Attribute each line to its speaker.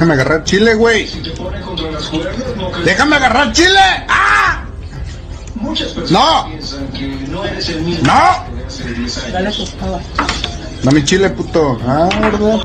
Speaker 1: Déjame agarrar chile, güey.
Speaker 2: Si te pone contra las cuerdas, no crees... ¡Déjame
Speaker 1: agarrar chile! ¡Ah!
Speaker 2: Muchas personas ¡No! piensan que no eres el mismo ¡No! Que hace 10 años.
Speaker 3: Dale,
Speaker 1: Dame chile, puto. Ah, ¿verdad?